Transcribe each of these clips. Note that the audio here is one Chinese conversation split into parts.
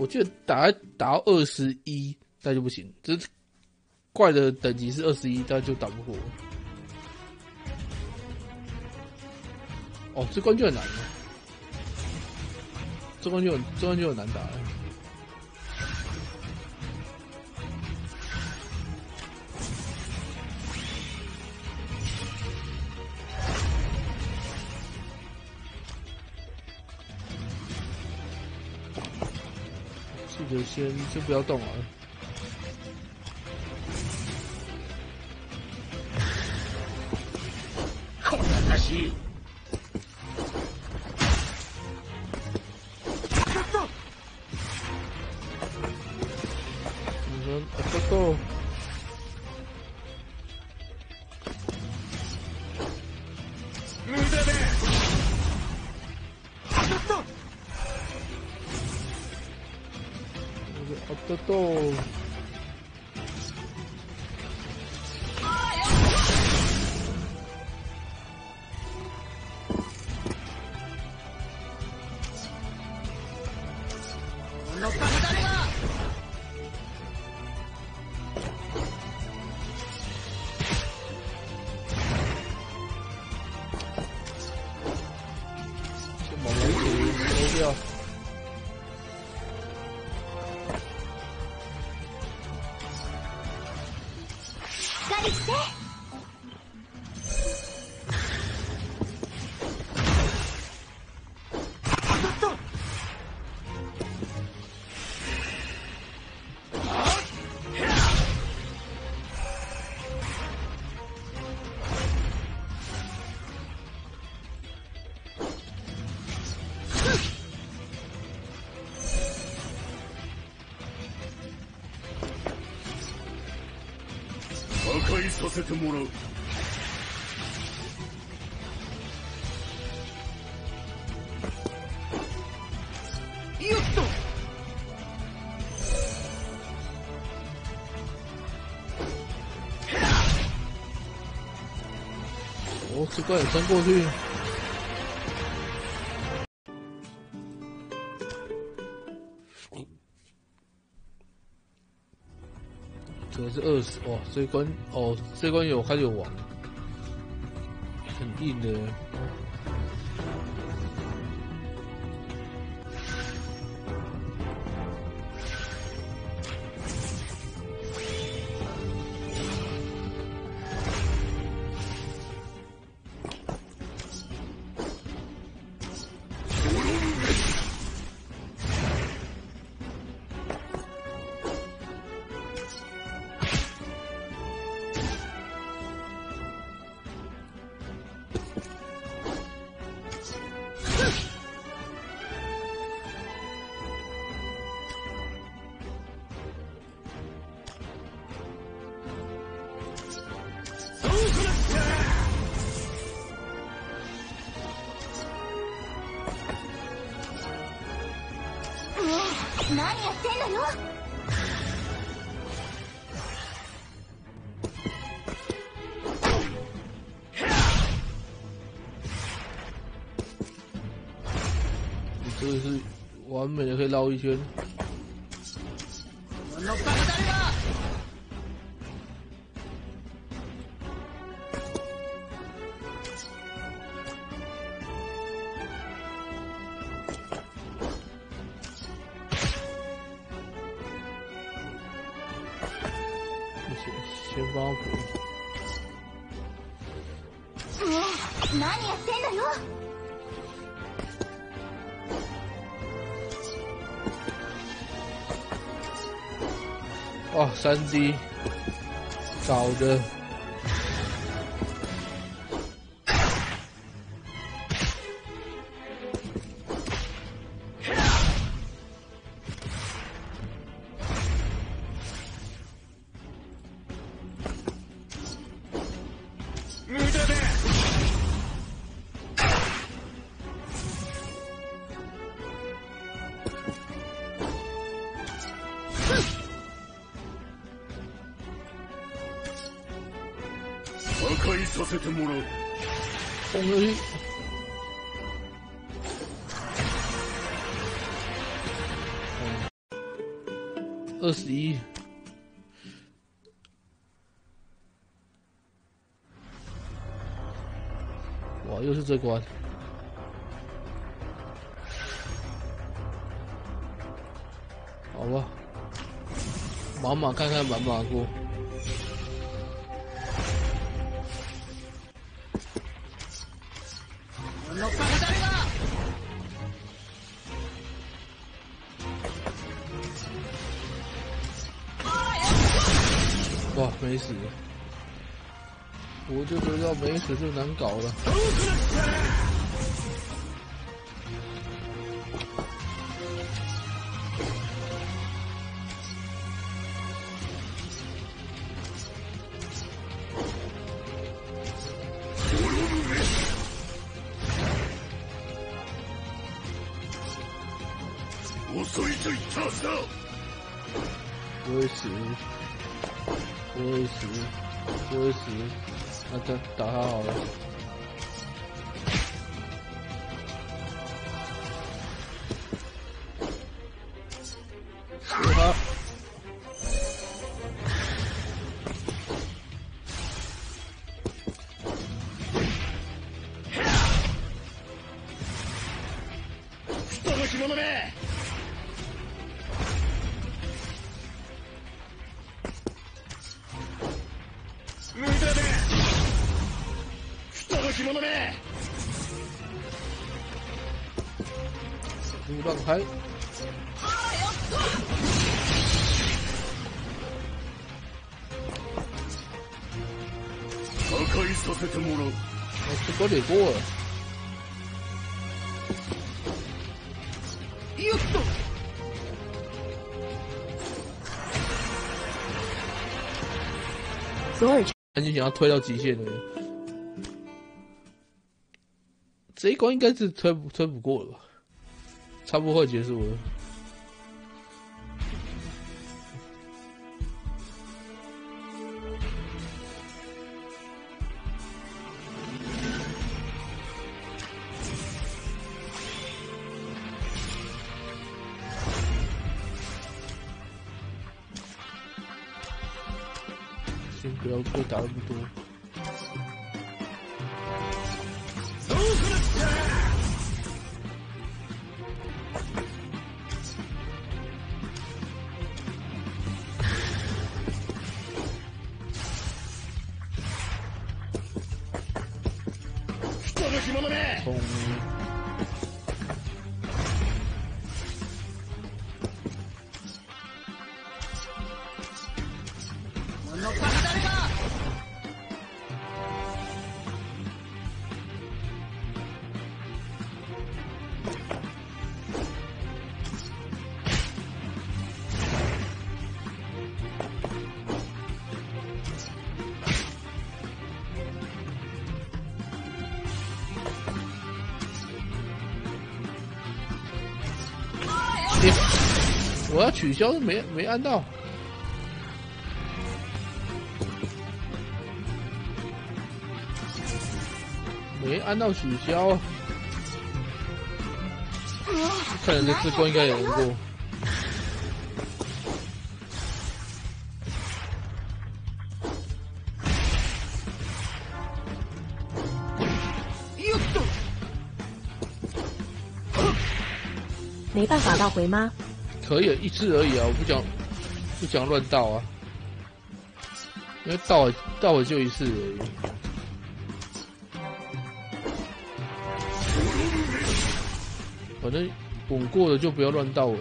我记得打打到二十一，那就不行。这怪的等级是二十一，那就打不过。哦，这关就很难了，这关就很这关就很难打了。记得先先不要动啊。靠他西。你说啊，哥哥，無駄だせてもらう。我这过去。是二十哇，这关哦，这关有开始有网，很硬的。这是完美的可以绕一圈。三 D 搞的，てもらう轰过去。 二十一。哇，又是这关。好吧，马马看看满马过。 哇，没死！我就知道没死就难搞了。不让开！破壊させてもらう我这关得过了。よっと左耳他就想要推到极限了。这一关应该是推不推不过了吧？ 差不多结束了。先不要被打那么多。我要取消，没没按到。没按到取消啊！看来这次关应该也能过。よっと没办法到回吗？ 可以一次而已啊，我不讲不讲乱倒啊，因为倒了倒了就一次而已。反正稳过了就不要乱倒了。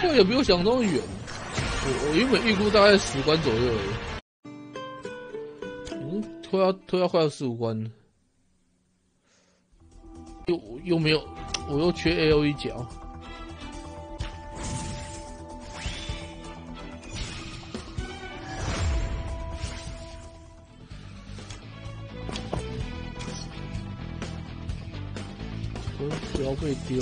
这也比我想那么远。我我原本预估大概十关左右，嗯，拖要拖要快要四五关了，又又没有，我又缺 A O E 角。不要被丢。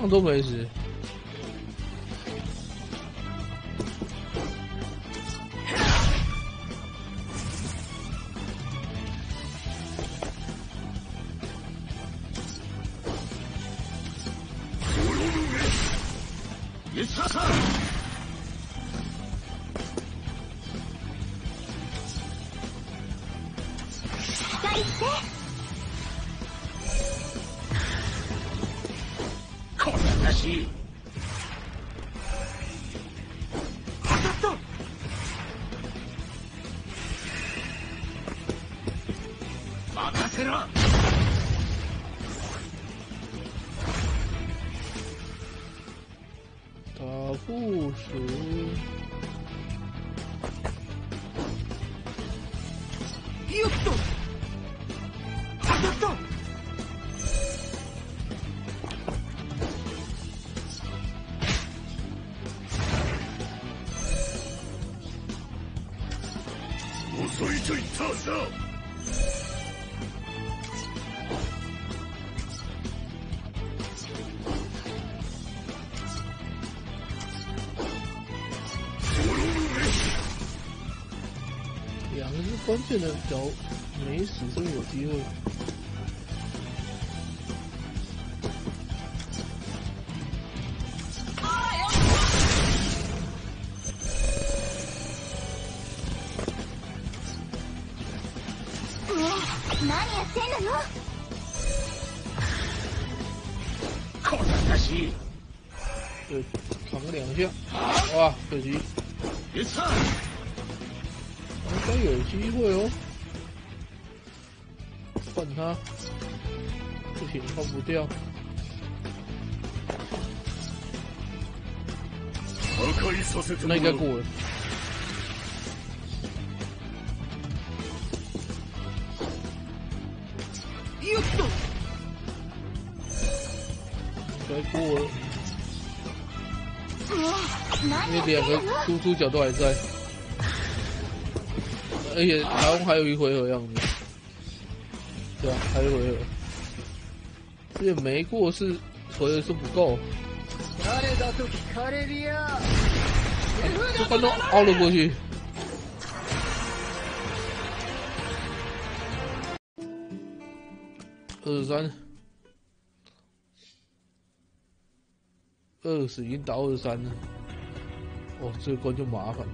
这样都没遅いと言ったはずだ两个是关键的，只要没死就有机会。 有机会哦。换他，不行，换不掉。破壊させても那应该らう过了。よっと应该过了，何因为两个输出角都还在， 而且台湾还有一回合样子，对啊，还有一回合，而且没过是回合是不够，誰だと聞かれりゃ这关都凹了过去。二十三，二十已经打二十三了，哦，这个关就麻烦了。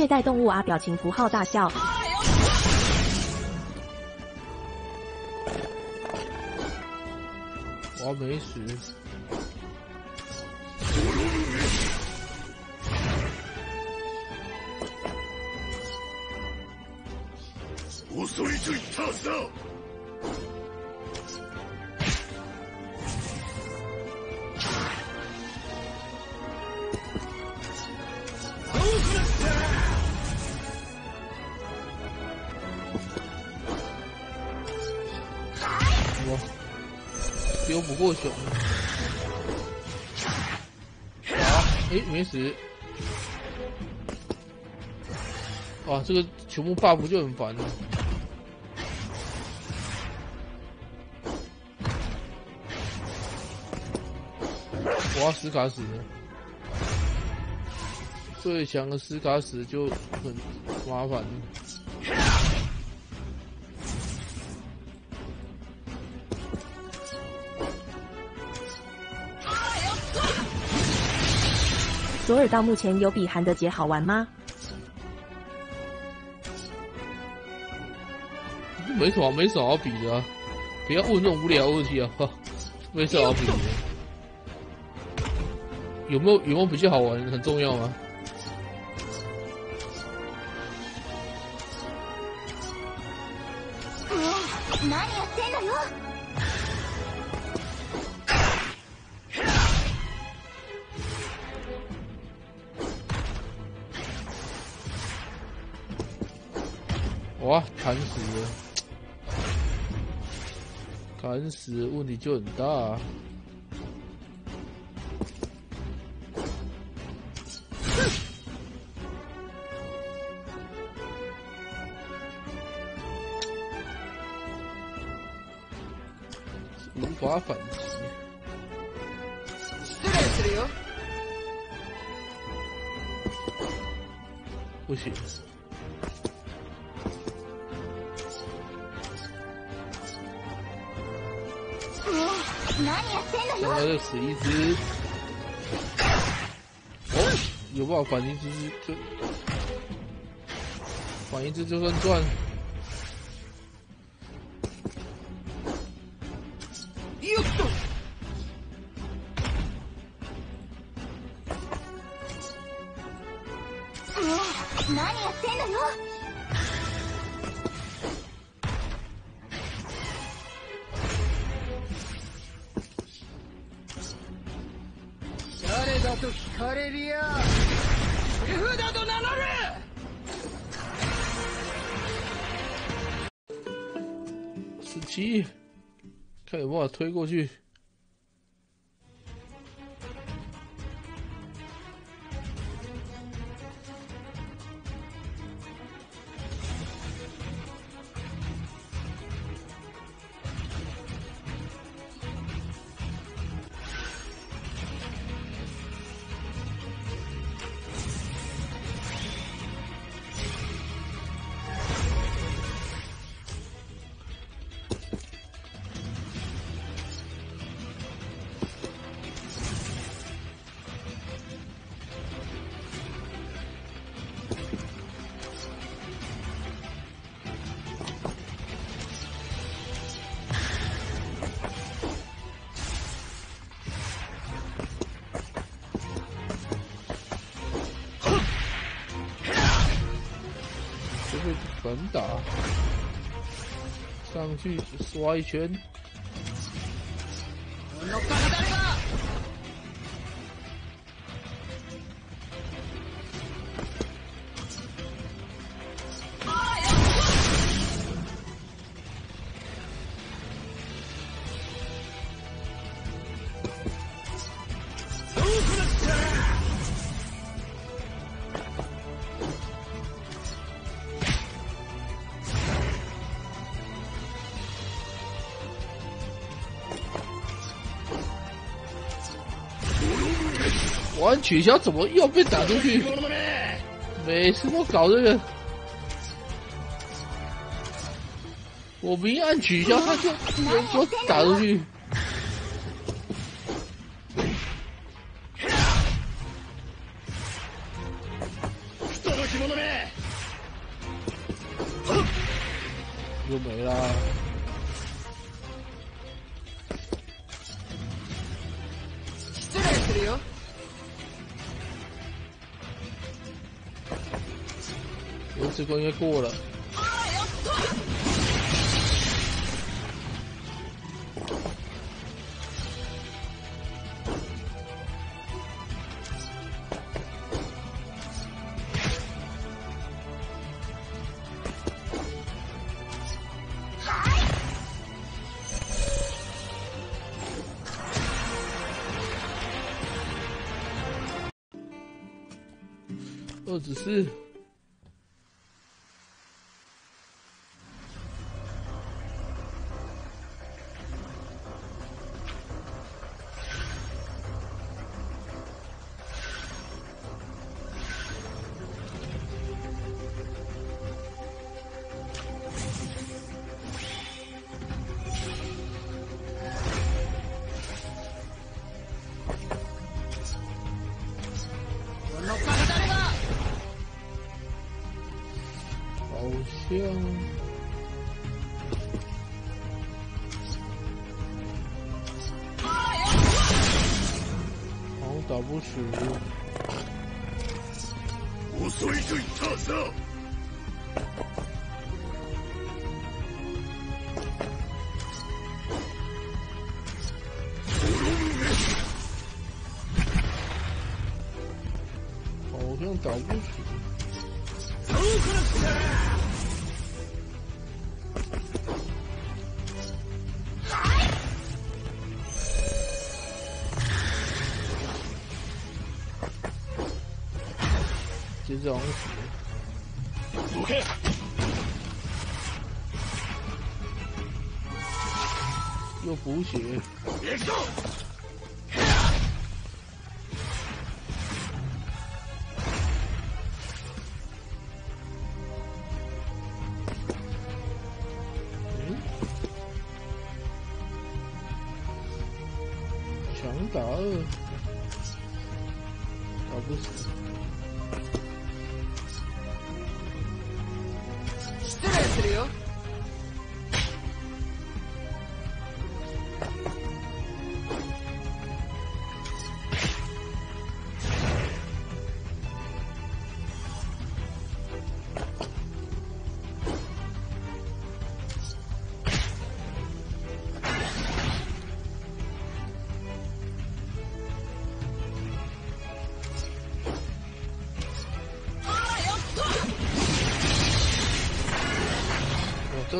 虐待动物啊！表情符号大笑。我没死，遅いと言ったはずだ我丢不过熊。好，诶，没死。哇，这个全部 buff 就很烦了。 我要死卡死。最强的斯卡死就很麻烦。索尔到目前有比韩德杰好玩吗？没什么，没什么好比的、啊，不要问这种无聊的问题啊！哈，没什么好比的。有没有有没有比较好玩很重要吗？何やってんのよ哇，砍死了！砍死问题就很大、啊。 无法反击，失礼するよ不行。何やってんのよ现在就死一只。哦，有办法反一只就反一只就算赚。 推过去。打，上去刷一圈，玩取消怎么又被打出去？者め每次都搞这个，我明按取消，他就给我打出去。人の干物め又没啦。失礼するよ 这关应该过了。二十四，像打不死。接着往死，どけ又补血，行く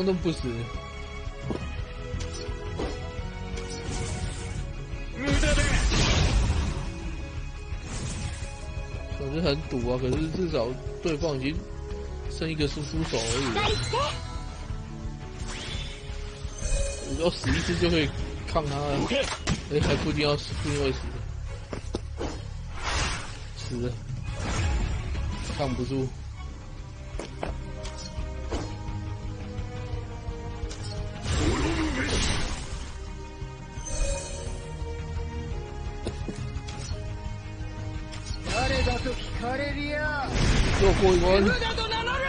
我真的不死，無駄だ总之很赌啊。可是至少对方已经剩一个输出手而已，返して我只要死一次就可以抗他了ど。け哎、还不一定要死，不一定会死，死了，抗不住。 だと聞かれりゃ又过一关，無だと名乗る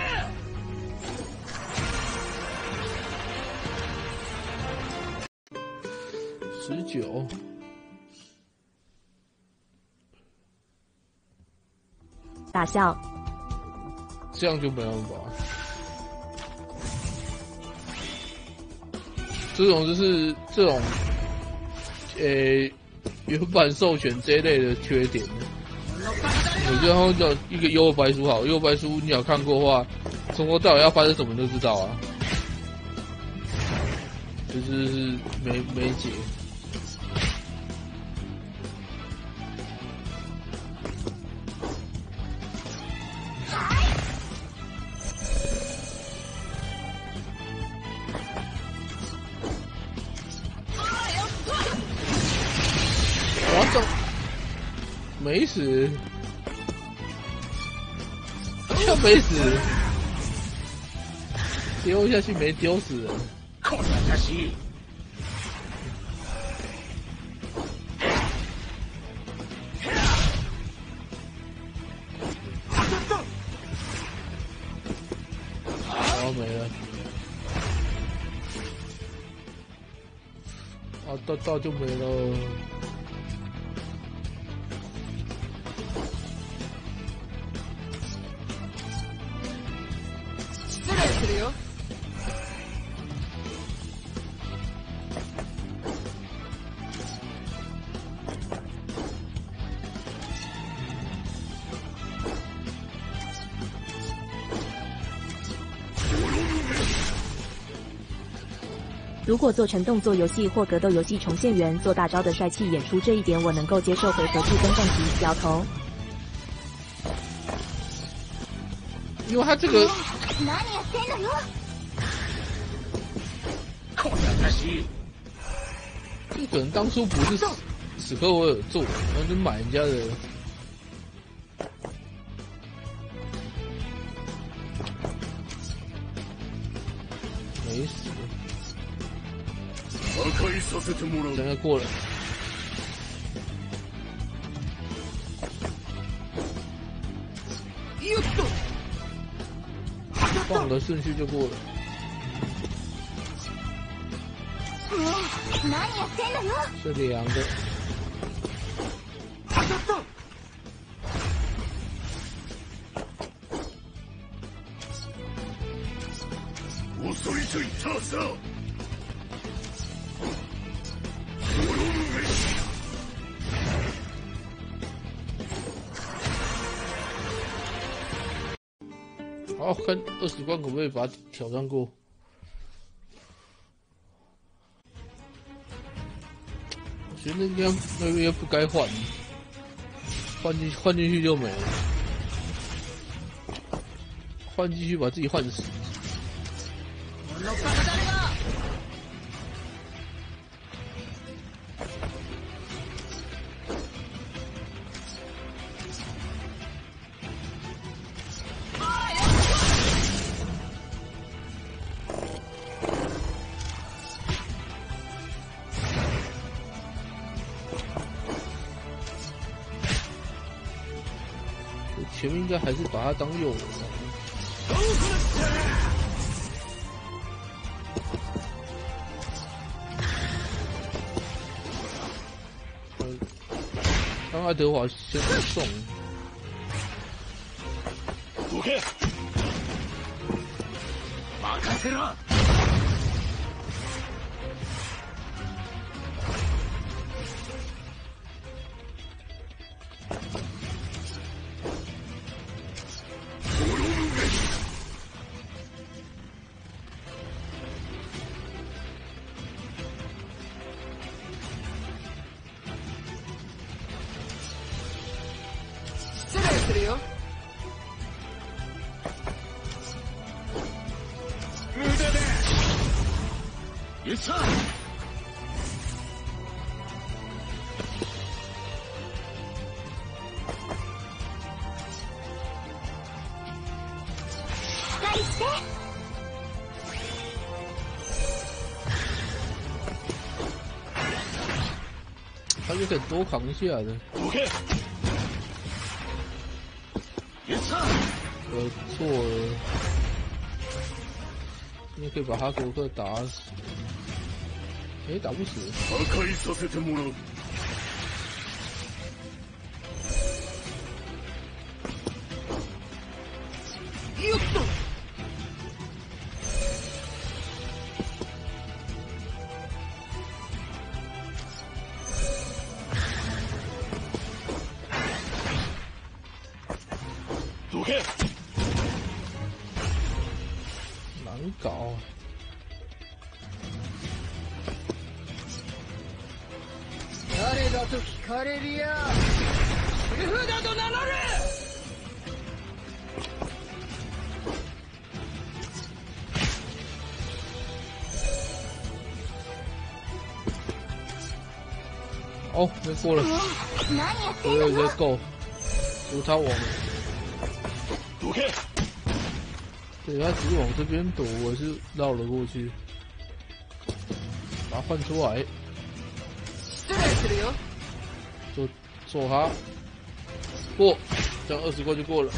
十九，大笑，这样就没办法。这种就是这种，呃、原版授权这一类的缺点。 我觉得他们叫一个幽白书好，幽白书你有看过的话，从头到尾要发生什么都知道啊，就是没没解。我怎没死？又没死，丢下去没丢死人。この私然后没了。啊，到到就没了。如果做成动作游戏或格斗游戏重现原做大招的帅气演出，这一点我能够接受。回合制跟战棋，摇头。因为他这个何やってんのよこの私这可能当初不是史史克威尔做的，然后就买人家的。 破壊させてもらう等下过了。よっと 放个顺序就过了。もう何やってんのよ是两个，当たった遅いと言ったは 看二十关可不可以把它挑战过？我觉得应该那个不该换，换进换进去就没了，换进去把自己换死。前面应该还是把它当诱饵啊。呃让爱德华先送，どけ任せろ 一次。他有点多扛一下的。我错了，你可以把他哥哥打死。了，你可以把哈格克打死，诶，打不死，破壊させてもらうよっとどけ难搞啊！ だと聞かれりゃ主婦だと名乗る哦，没过了，もう何やって我んのよ有在够，毒他往，どけ对他只是往这边躲，我是绕了过去，把他换出来，失礼するよ 锁好过，这样二十块就过了。